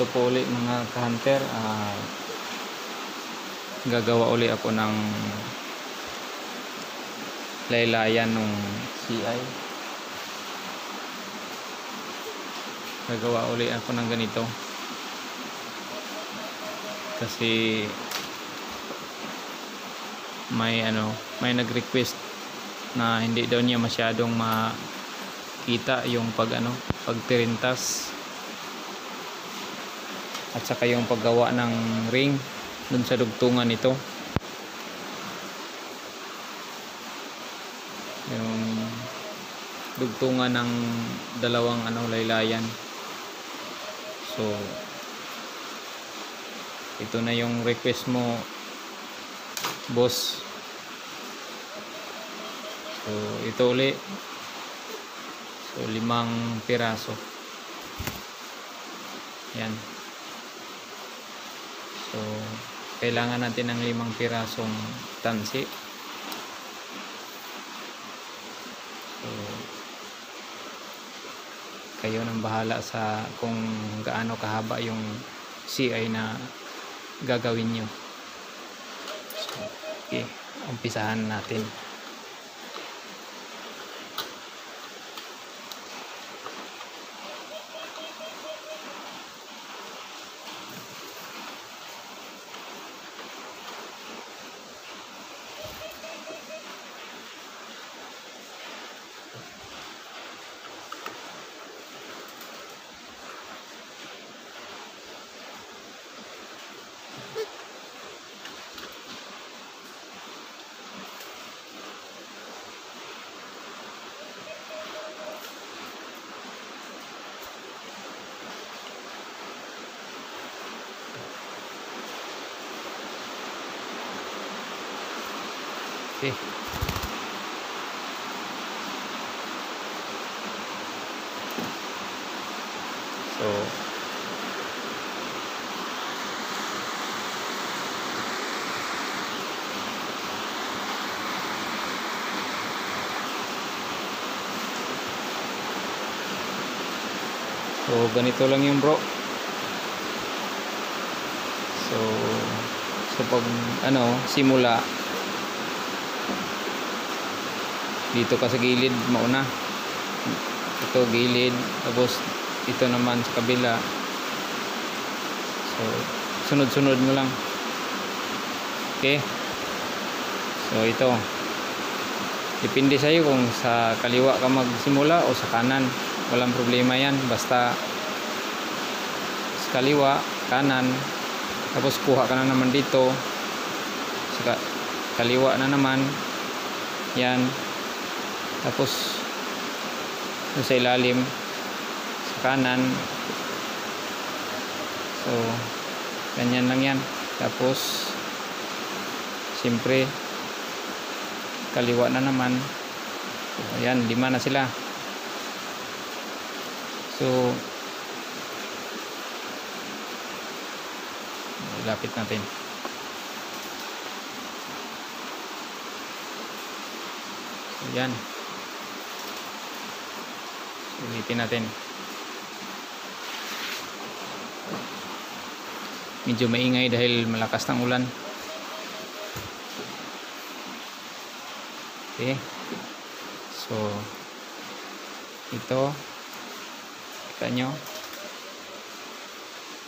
ito po uli mga ka-hunter. Ah, gagawa uli ako ng laylayan nung CI gagawa uli ako ng ganito. Kasi may ano may nag-request na hindi daw niya masyadong makita yung pag ano pagtirintas at saka yung paggawa ng ring dun sa dugtungan nito. Yung dugtungan ng dalawang ano laylayan. So ito na yung request mo boss. So ito uli. So limang piraso. Yan so kailangan natin ng limang pirasong tansi. So kayo nang bahala sa kung gaano kahaba yung CI na gagawin nyo. So, okay umpisahan natin okay so So ganito lang yung bro. So so pag ano simula dito ka sa gilid mauna. Ito gilid tapos ito naman sa kabila. So sunod-sunod mo lang. Okay? So ito. Depende sa iyo kung sa kaliwa ka magsimula o sa kanan. Walang problema yan. Basta sa kaliwa, kanan, tapos kuha ka na naman dito. Sa ka- kaliwa na naman. Yan. Tapos dun sa ilalim sa kanan. So, ganyan lang yan. Tapos, siyempre, kaliwa na naman. Ayan, lima na sila. So, lapit natin. So. Ulitin natin. Medyo maingay dahil malakas ng ulan. Okay. So, ito kita nyo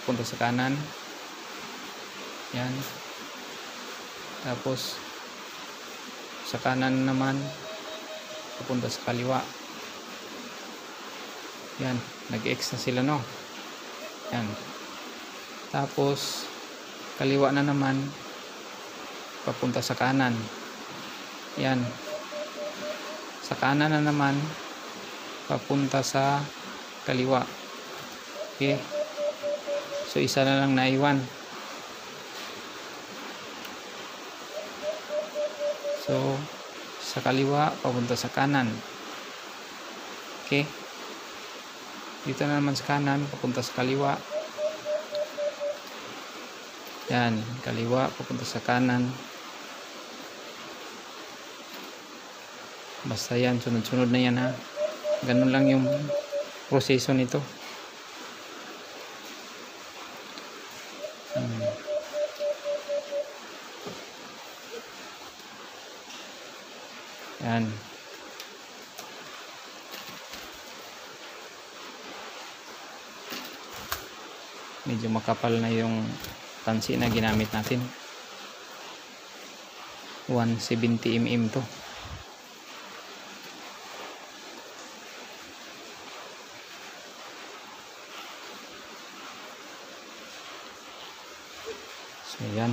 punta sa kanan yan tapos sa kanan naman papunta sa kaliwa yan nag-X na sila no? Yan. Tapos kaliwa na naman papunta sa kanan. Yan. Sa kanan na naman papunta sa kaliwa. Okay? So isa na lang naiwan. So sa kaliwa papunta sa kanan. Okay dito na naman sa kanan papunta sa kaliwa. Yan kaliwa papunta sa kanan. Basta yan sunod-sunod na yan ha? Ganun lang yung proseso nito Medyo makapal na yung tansi na ginamit natin. 170 mm to. So yan.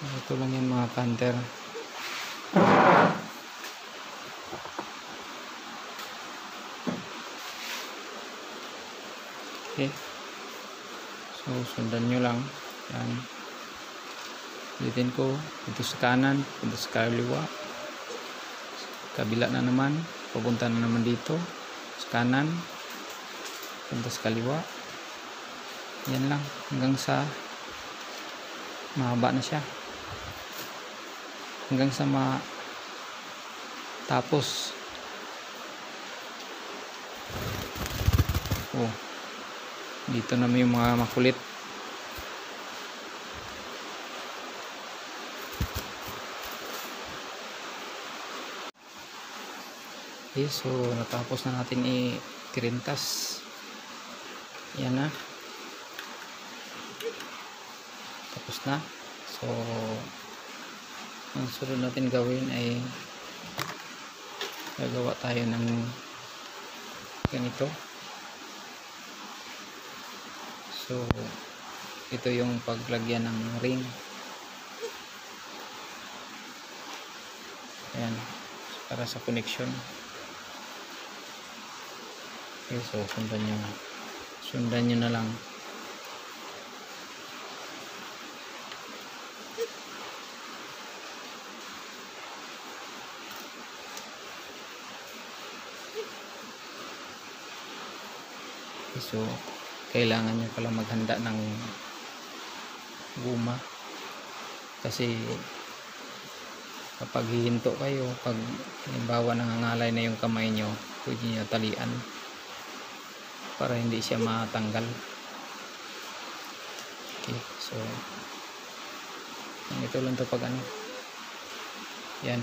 Ito lang yan mga kanter. Okay. So sundan nyo lang. Yan. Ulitin ko. Ito sa kanan. Ito sa kaliwa. Kabila na naman. Papunta na naman dito. Sa kanan. Punta sa kaliwa. Yan lang. Hanggang sa mahaba na siya. Hanggang sa ma tapos. Oh. Dito na may mga makulit. Okay, so natapos na natin i-tirintas. Yan na. Tapos na. So, ang sunod natin gawin ay gagawa tayo ng ganito. So, ito yung paglagyan ng ring. Ayan. Para sa connection. Okay, so sundan nyo. Sundan nyo na lang. So kailangan nyo pala maghanda ng guma. Kasi kapag hihinto kayo pag halimbawa nangangalay na yung kamay nyo pwede nyo talian para hindi siya matanggal. Okay so ito lang to pag ano. Yan.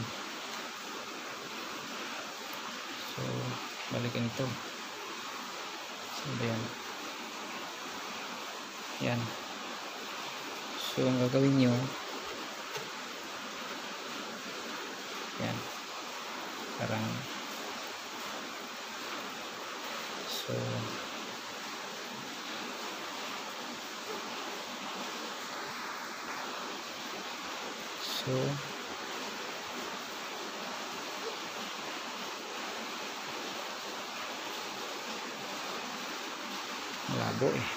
So balikan ito so yan? Yan. So ang gagawin nyo yan. Parang so so malabo eh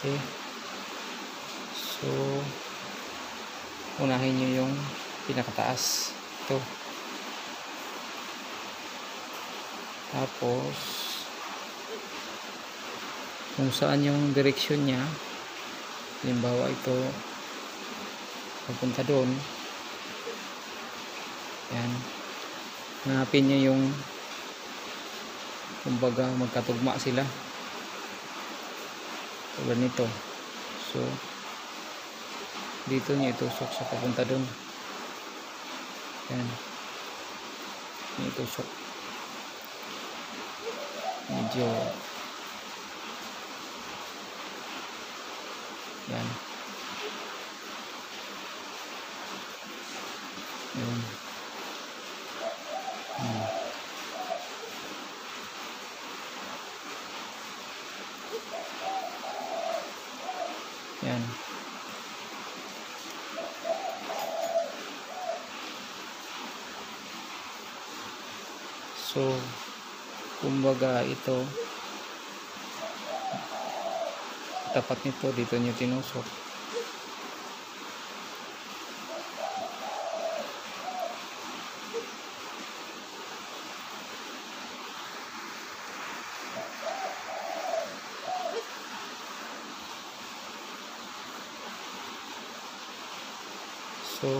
okay so unahin nyo yung pinakataas ito tapos kung saan yung direksyon nya halimbawa ito papunta doon. Yan hanapin nyo yung kumbaga magkatugma sila. Tulad nito so dito niya itusok sa papunta doon. Yan itusok. Medyo yan. Yun hmm. yan. So kumbaga ito tapat nito dito nyo tinusok. So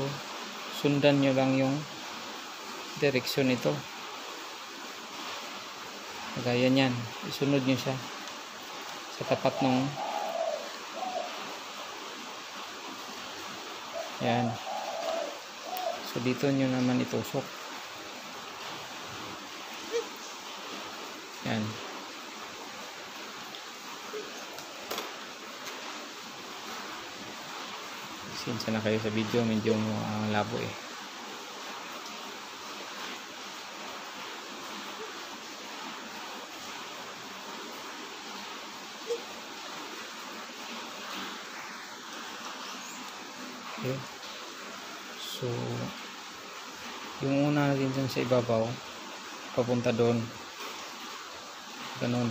sundan nyo lang yung direksyon nito. Gaya niyan isunod nyo siya sa tapat nung yan. So dito nyo naman itusok. Yan. Sinsya na kayo sa video, medyo uh, labo eh. Okay. So, yung una natin dyan sa ibabaw, papunta doon. Ganon.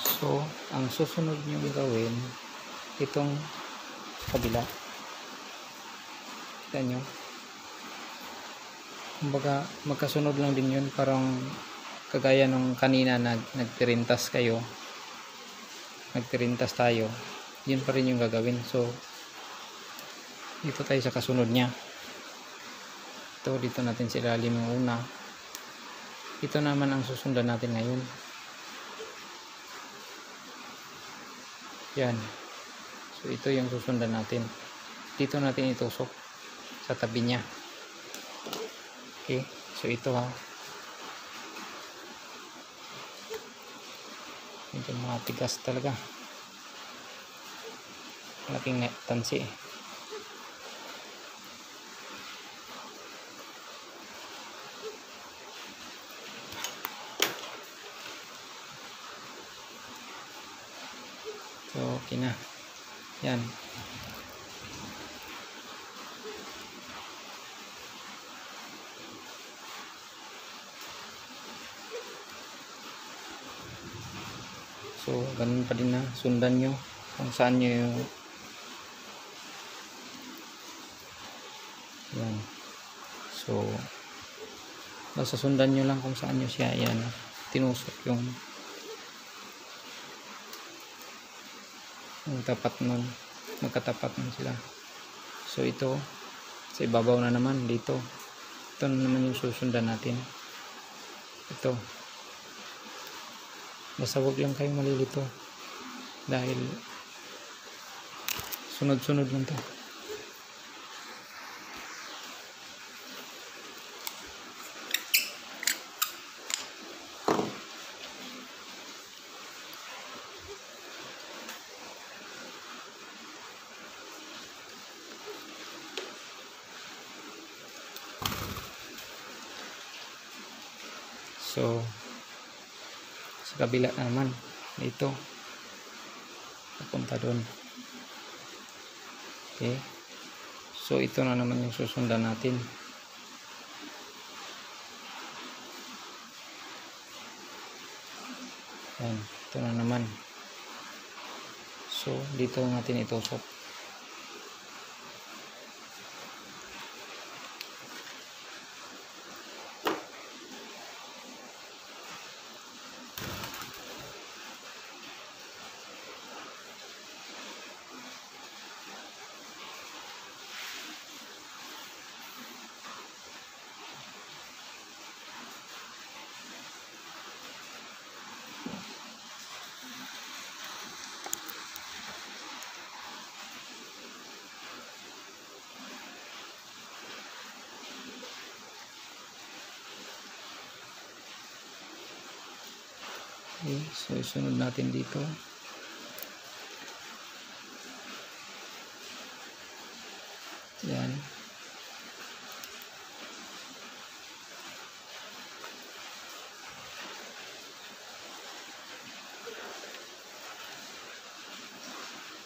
So, ang susunod nyo gawin, itong kabila. Kita nyo. Kumbaga, magkasunod lang din yun. Parang kagaya nung kanina na nagtirintas kayo. Nagtirintas tayo. Yun pa rin yung gagawin. So, dito tayo sa kasunod niya. Ito, dito natin sa ilalim yung una. Ito naman ang susundan natin ngayon. Yan. So, ito yung susundan natin. Dito natin itusok sa tabi niya. Okay. So, ito ha. Medyo matigas talaga. Malaking tansi eh. So, okay na. Yan. So, ganun pa din na. Sundan nyo kung saan nyo yung yan. So, basta sundan nyo lang kung saan nyo siya yan. Tinusok yung yung tapat nun. Magkatapat nun sila. So ito sa ibabaw na naman dito. Ito na naman yung susundan natin. Ito. Basta huwag lang kayong malilito. Dahil sunod sunod lang to So, kabila naman, dito, papunta doon. Okay. So, ito na naman yung susundan natin. Yan, ito na naman. So, dito natin itusok. Okay, so isunod natin dito. Yan.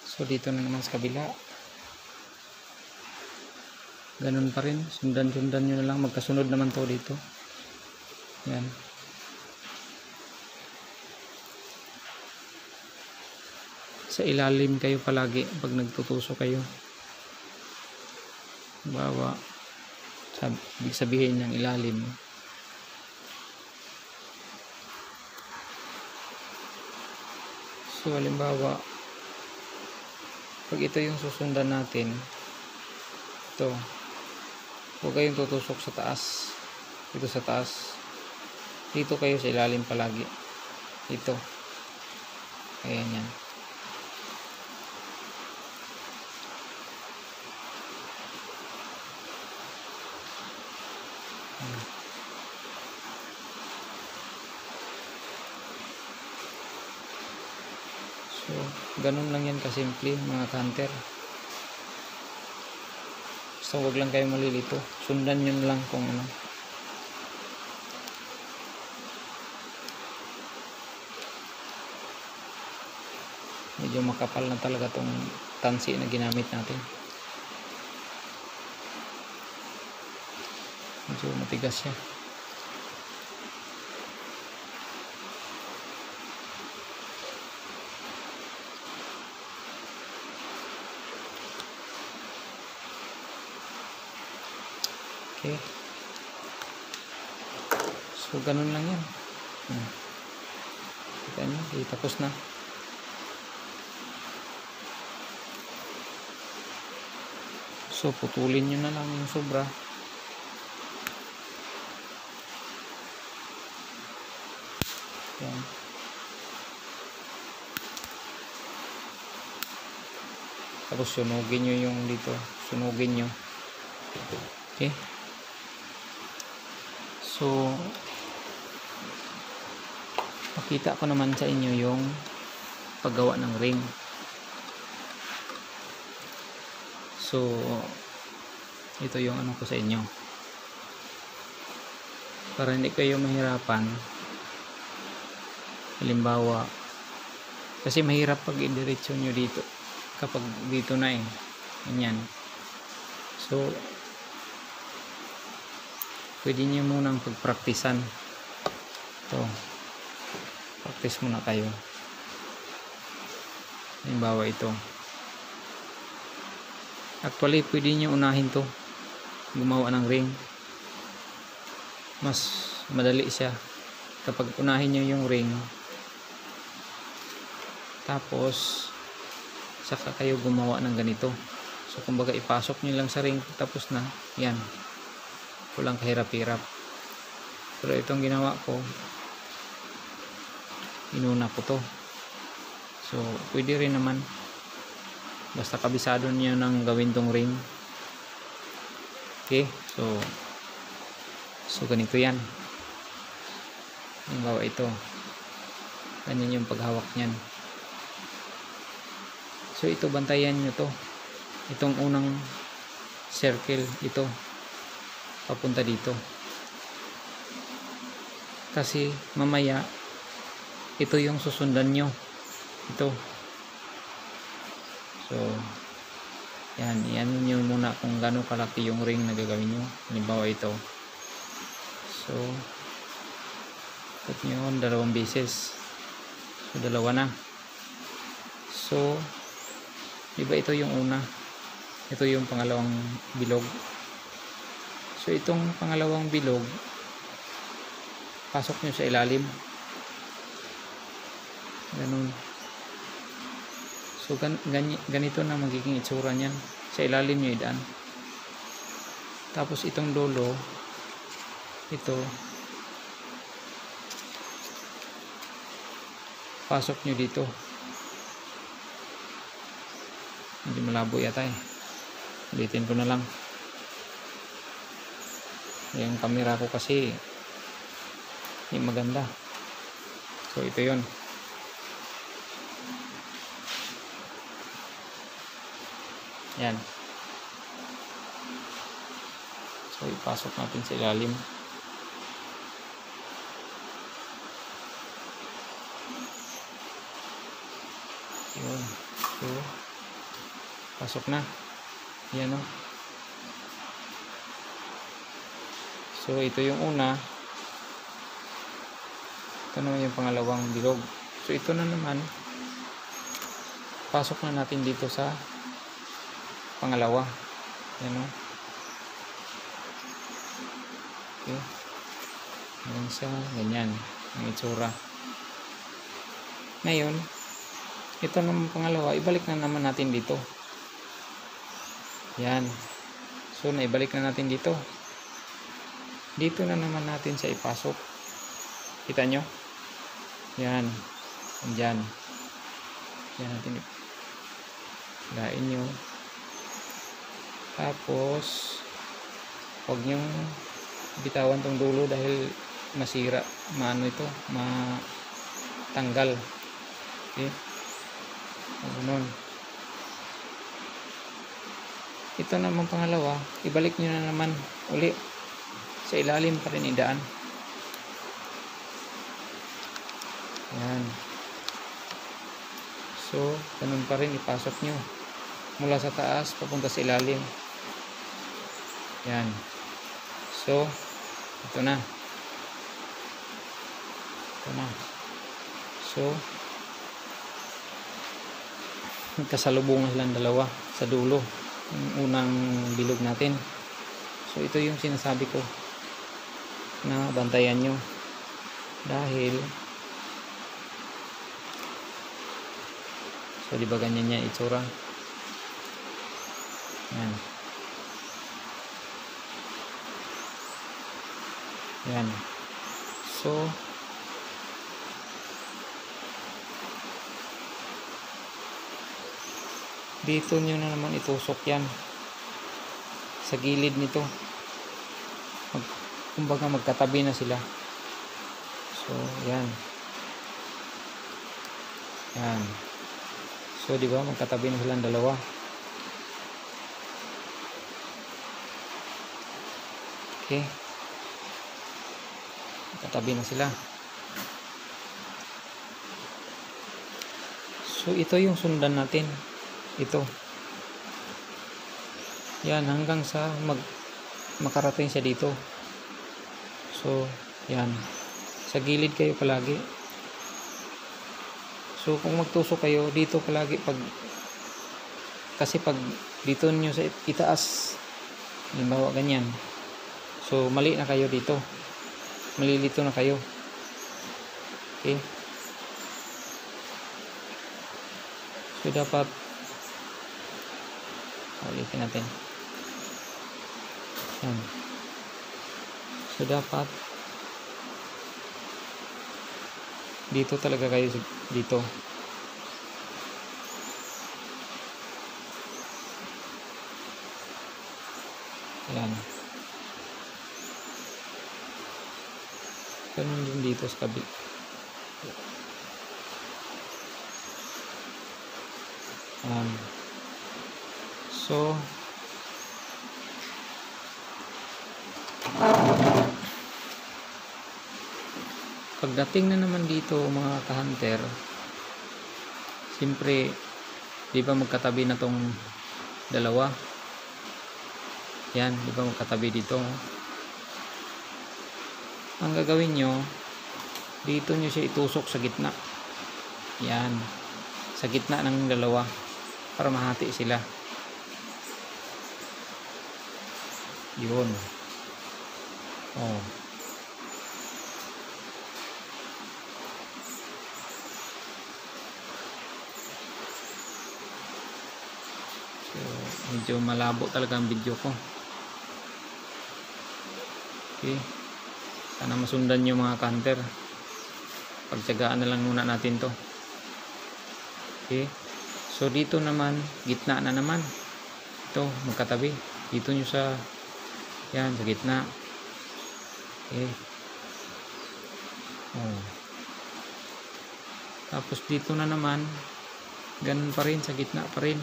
So dito na naman sa kabila. Ganun pa rin. Sundan-sundan nyo na lang. Magkasunod naman to dito. Yan. Sa ilalim kayo palagi pag nagtutuso kayo. Bawa sab sabihin ng ilalim. So halimbawa pag ito yung susundan natin ito huwag kayong tutusok sa taas. Dito sa taas. Dito kayo sa ilalim palagi. Ito. Kaya yan. So, ganun lang yan kasimple mga kanter. So, wag lang kayo malilito. Sundan yun lang kung ano. Medyo makapal na talaga tong tansi na ginamit natin. Medyo matigas siya. Okay. So, ganun lang yan. Hmm. Kita nyo, di tapos na. So, putulin nyo na lang yung sobra. Yan. Tapos sunugin nyo yung dito. Sunugin nyo. Okay. So, pakita ko naman sa inyo yung paggawa ng ring. So, ito yung ano ko sa inyo. Para hindi kayo mahirapan. Halimbawa, kasi mahirap pag idiretso nyo dito. Kapag dito na eh. Ganyan. So, pwede nyo munang pagpraktisan. Ito. Practice muna kayo. Halimbawa ito. Actually, pwede nyo unahin to. Gumawa ng ring. Mas madali siya. Kapag unahin nyo yung ring, tapos, saka kayo gumawa ng ganito. So, kumbaga, ipasok nyo lang sa ring, tapos na, yan. Walang kahirap-hirap. Pero itong ginawa ko, inuna ko to. So, pwede rin naman. Basta kabisado niyo nang gawin tong ring. Okay so so ganito yan. Halimbawa ito. Ganyan yung paghawak niyan. So ito bantayan nyo to. Itong unang circle ito papunta dito kasi mamaya ito yung susundan nyo ito So, yan, yan nyo muna kung gaano kalaki yung ring na gagawin nyo. Halimbawa ito. So, put nyo yun dalawang beses. So, dalawa na. So, diba ito yung una? Ito yung pangalawang bilog. So, itong pangalawang bilog, pasok nyo sa ilalim. Ganun. So gan ganito na magiging itsura niyan. Sa ilalim niyo idaan. Tapos itong dulo ito pasok niyo dito. Hindi malabo yata eh. Ulitin ko na lang. Yung camera ko kasi hindi maganda. So ito 'yon. Yan. So, ipasok natin sa ilalim. Yun. So, pasok na. Yan o. So, ito yung una. Ito naman yung pangalawang bilog. So, ito na naman. Pasok na natin dito sa pangalawa. Yan o. Okay. Yan siya ganyan. Ang itsura. Ngayon ito naman pangalawa. Ibalik na naman natin dito. Yan so naibalik na natin dito dito na naman natin sa ipasok. Kita nyo? Yan. Dyan yan natin lain nyo tapos huwag nyong bitawan tong dulo dahil masira. Maano ito? Matanggal. Okay? Ganun. Ito naman pangalawa. Ibalik nyo na naman uli sa ilalim pa rin idaan yan. So ganun pa rin ipasok nyo. Mula sa taas papunta sa ilalim. Yan. So ito na. Ito na. So kasalubungan silang dalawa sa dulo. Yung unang bilog natin. So ito yung sinasabi ko na bantayan nyo. Dahil so di ba ganyan niya itsura? Yan. Yan. So dito nyo na naman itusok yan. Sa gilid nito. Mag, kumbaga magkatabi na sila. So yan. Yan. So di ba magkatabi na silang dalawa. Okay. Magkatabi na sila. So ito yung sundan natin. Ito. Yan hanggang sa mag makarating siya dito so yan. Sa gilid kayo palagi. So kung magtusok kayo dito palagi pag kasi pag dito nyo sa itaas halimbawa ganyan. So mali na kayo dito. Malilito na kayo. Okay? So dapat ulitin natin. Yan so dapat dito talaga kayo dito. Yan ganun din dito sa kabi yan so pagdating na naman dito mga ka-hunter siyempre di ba magkatabi na tong dalawa? Yan di ba magkatabi dito? Ang gagawin nyo dito nyo siya itusok sa gitna. Yan sa gitna ng dalawa para mahati sila. Yun. Oh medyo malabo talaga ang video ko. Okay. Sana masundan nyo mga kanter. Pagtsagaan na lang muna natin to. Okay. So, dito naman, gitna na naman. Ito, magkatabi. Dito nyo sa, yan, sa gitna. Okay. Oh. Tapos dito na naman, ganun pa rin, sa gitna pa rin.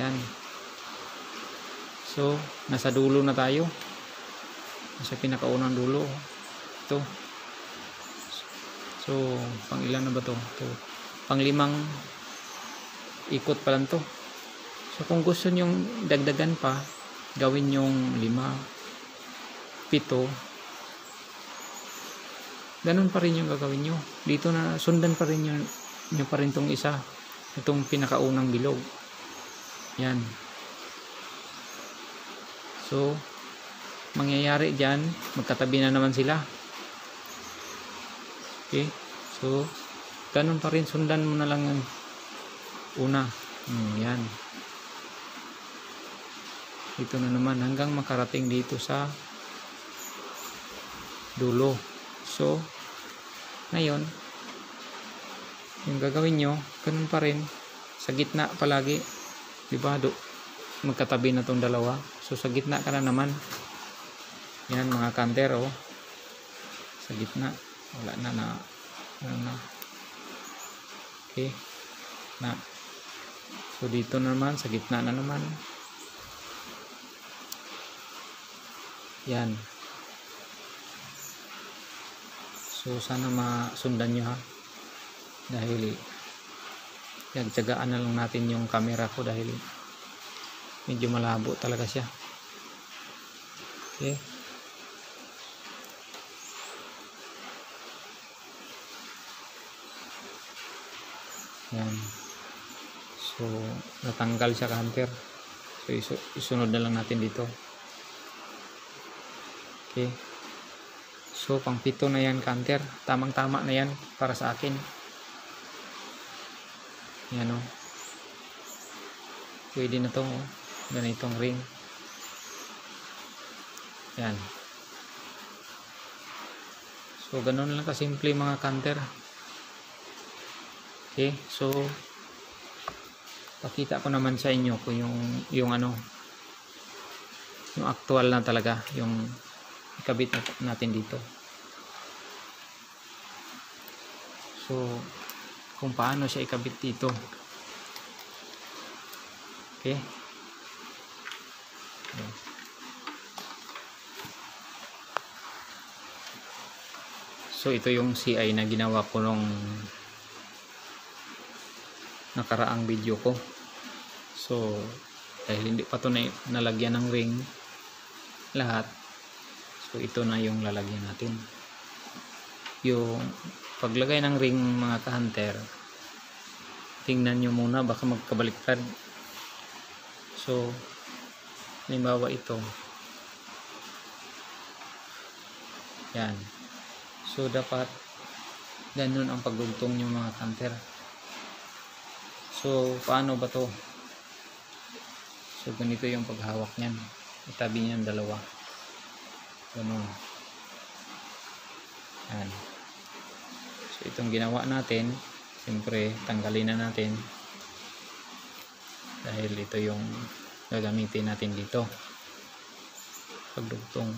Yan. So, nasa dulo na tayo. Nasa pinakaunang dulo. Ito. So, pang ilan na ba to? Ito. Pang limang ikot pa lang to. So, kung gusto nyong dagdagan pa, gawin yung lima, pito, ganun pa rin yung gagawin nyo. Dito na, sundan pa rin nyo, nyo pa rin tong isa. Itong pinakaunang bilog. Yan. So, mangyayari dyan, magkatabi na naman sila. Okay? So, ganun pa rin, sundan mo na lang yung una. Hmm, yan. Ito na naman, hanggang makarating dito sa dulo. So, ngayon, yung gagawin nyo, ganun pa rin. Sa gitna palagi. Diba? Do, magkatabi na tong dalawa. So, sa gitna ka na naman. Yan, mga kanter, oh. Sa gitna. Wala na na. Ano na. Okay. Na. So, dito naman, sa gitna na naman. Yan. So, sana masundan nyo ha. Dahil, yagtsagaan na lang natin yung camera ko dahil medyo malabo talaga siya. Okay. Yan. So, natanggal siya kanter. So, isu- isunod na lang natin dito. Okay. So, pang pito na yan kanter. Tamang-tama na yan para sa akin. Yan o. Pwede na to oh. Ganitong ring. Yan. So, ganun lang kasimple mga kanter. Okay, so pakita ko naman sa inyo kung yung yung ano yung actual na talaga yung ikabit na- natin dito. So kung paano siya ikabit dito. Okay? So ito yung CI na ginawa ko nung nakaraang video ko. So dahil hindi pa to na, nalagyan ng ring lahat. So ito na yung lalagyan natin. Yung paglagay ng ring mga ka-hunter, tingnan nyo muna baka magkabaliktad. So halimbawa ito. Yan. So dapat ganun ang pagdugtong nyo mga kanter. So paano ba to? So ganito yung paghawak niyan. Itabi niyan dalawa. Ganun. Yan. So itong ginawa natin, siyempre tanggalin na natin dahil ito yung gagamitin natin dito. Pagdugtong.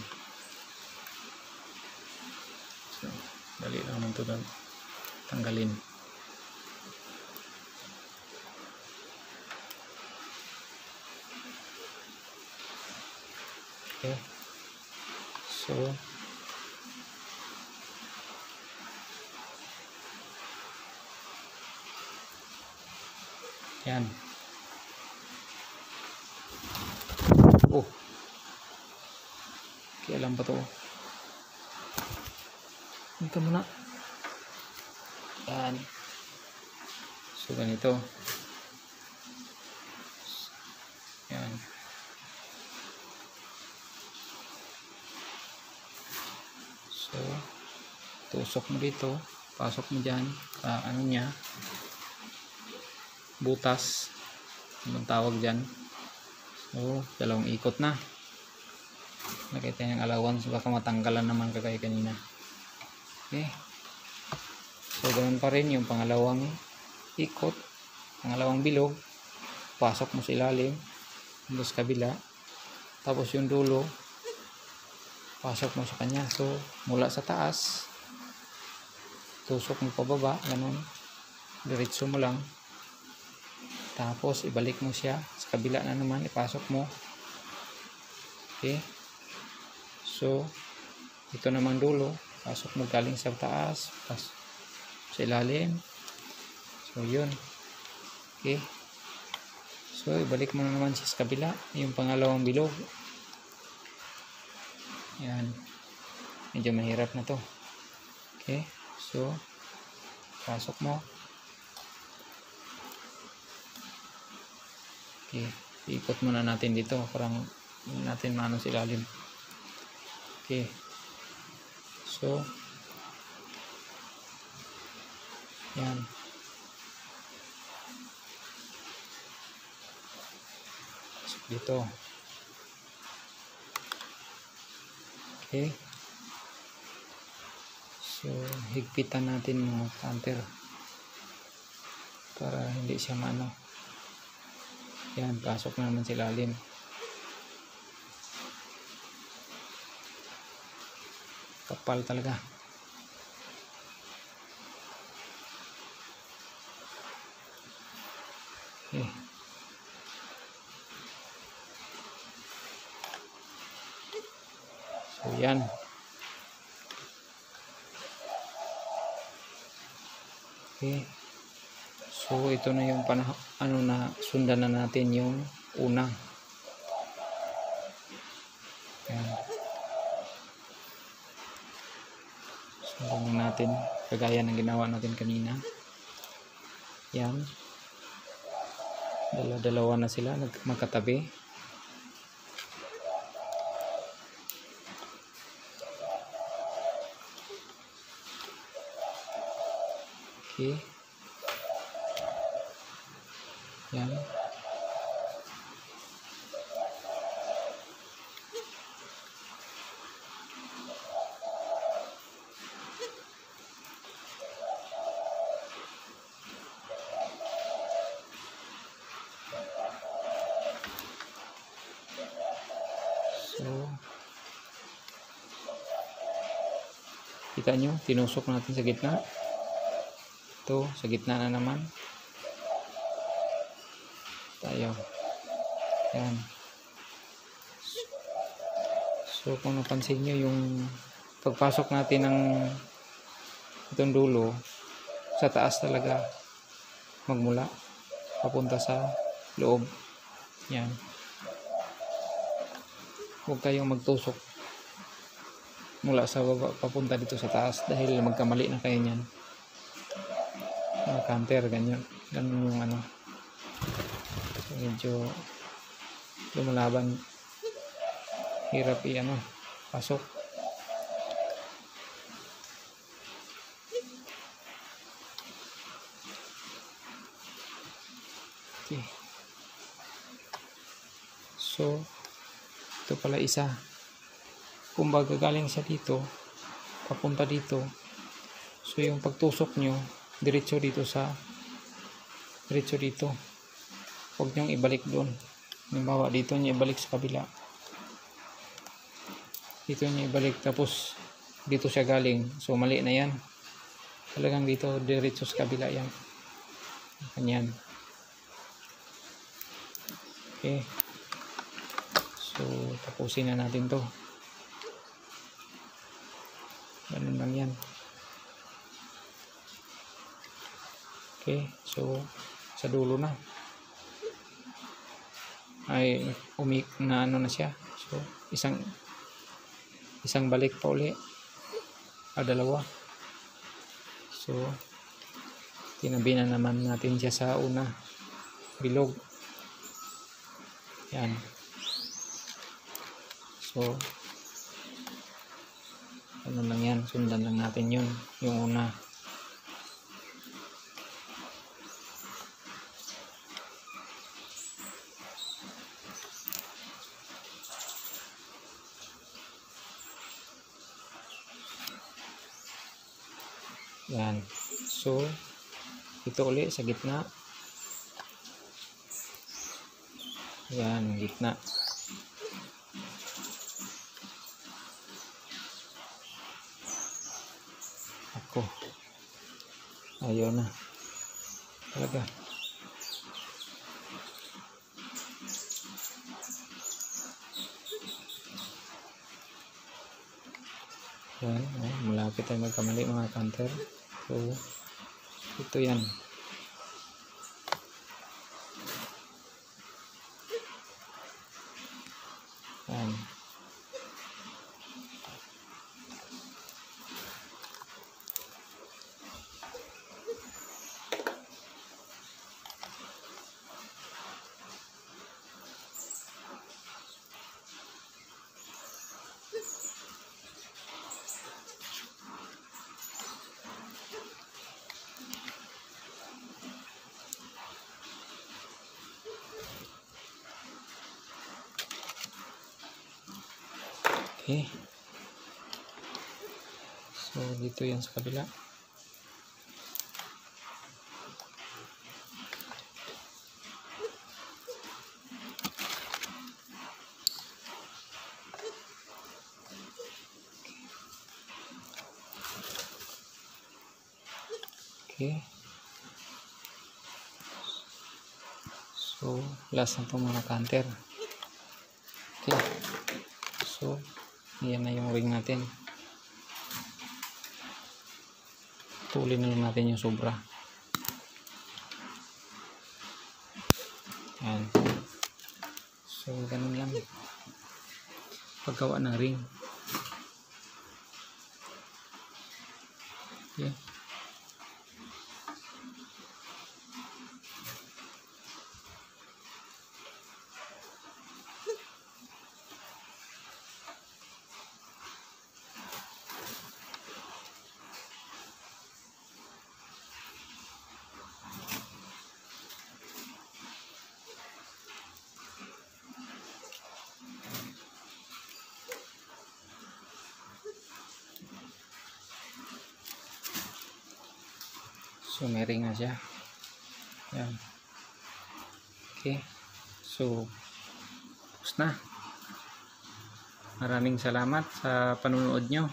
So, dali lang ito. Tanggalin. Okay. So, yan. Kailan ba to? Ito muna. Yan. So, ganito. Yan. So, tusok mo dito. Pasok mo dyan. Sa ano niya. Butas. Anong tawag dyan. So, dalawang ikot na. Nakita yung allowance. Baka matanggalan naman kagaya kanina. Okay. So, ganun pa rin yung pangalawang ikot. Pangalawang bilog. Pasok mo sa ilalim. Tapos kabila. Tapos yung dulo. Pasok mo sa kanya. So, mula sa taas. Tusok mo pababa. Ganun. Diretso mo lang. Tapos, ibalik mo siya. Sa kabila na naman. Ipasok mo. Okay. So, ito namang dulo. Pasok mo galing sa taas. Pasok sa ilalim. So, yun. Okay. So, ibalik mo na naman siya sa kabila. Yung pangalawang bilog. Yan. Medyo mahirap na to. Okay. So, pasok mo. Okay. Iikot muna natin dito. Parang natin maano sa ilalim. Okay. So, yan. Pasok dito. Okay. So, higpitan natin mga counter. para hindi siya maano yan pasok na naman sa ilalim kapal talaga. Okay. so yan. Okay. So ito na yung ano na sundan na natin yung una yan sundan na natin kagaya ng ginawa natin kanina. Yan. Dala-dalawa na sila magkatabi. Okay. Yan So, kita nyo, tinusok natin sa gitna. Ito, sa gitna na naman. Tayo. Yan. So, kung napansin nyo, yung pagpasok natin ng itong dulo, sa taas talaga magmula papunta sa loob. Yan huwag kayong magtusok mula sa baba papunta dito sa taas dahil magkamali na kayo niyan. Mga counter ganyan. Ganun yung ano. So, medyo lumalaban. Hirap i ano pasok. Okay. So ito pala isa kumbaga galing siya dito papunta dito. So yung pagtusok nyo diretso dito sa diretso dito. Huwag nyong ibalik doon. Halimbawa dito nyo ibalik sa kabila. Dito nyo ibalik tapos dito siya galing. So mali na yan. Talagang dito diretso sa kabila yan. Kanyan okay. So, tapusin na natin to. Ganun lang yan. Okay, so, sa dulo na. Ay, umik na ano na siya. So, isang isang balik pa uli. O, dalawa. So, tinabi na naman natin siya sa una. Bilog. Yan. So, ano lang yan, sundan lang natin yun, yung una. So, ito uli sa gitna. Yan, gitna. ako ayaw na talaga yan oh, malapit tayo magkamali mga counter so ito yan yan okay. so dito yang sekabila. Oke, okay so last na po mga Oke, okay so yan na yung ring natin. Tulin na natin yung sobra. Yan. So, ganun lang. Paggawa ng ring. Okay. So, may ring na siya. Yan. Okay. So, tapos na. Maraming salamat sa panunood nyo.